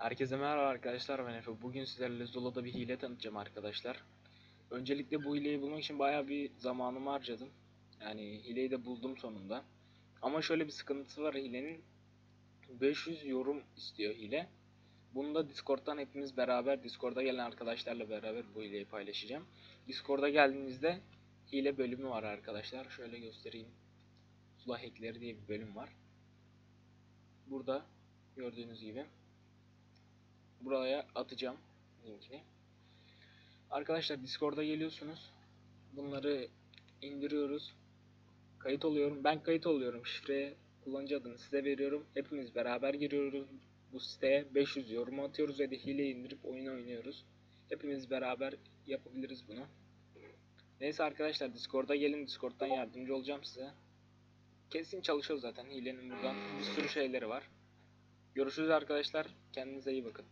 Herkese merhaba arkadaşlar ben Efe. Bugün sizlerle Zula'da bir hile tanıtacağım arkadaşlar. Öncelikle bu hileyi bulmak için bayağı bir zamanımı harcadım. Yani hileyi de buldum sonunda. Ama şöyle bir sıkıntısı var hilenin. 500 yorum istiyor hile. Bunu da Discord'dan hepimiz beraber, Discord'a gelen arkadaşlarla beraber bu hileyi paylaşacağım. Discord'a geldiğinizde hile bölümü var arkadaşlar. Şöyle göstereyim. Zula hackleri diye bir bölüm var. Burada gördüğünüz gibi buraya atacağım linkini. Arkadaşlar Discord'a geliyorsunuz. Bunları indiriyoruz. Kayıt oluyorum. Ben kayıt oluyorum. Şifre kullanıcı adını size veriyorum. Hepimiz beraber giriyoruz bu siteye. 500 yorum atıyoruz ve de hile indirip oyun oynuyoruz. Hepimiz beraber yapabiliriz bunu. Neyse arkadaşlar Discord'a gelin. Discord'dan yardımcı olacağım size. Kesin çalışıyor zaten. Hilenin buradan bir sürü şeyleri var. Görüşürüz arkadaşlar. Kendinize iyi bakın.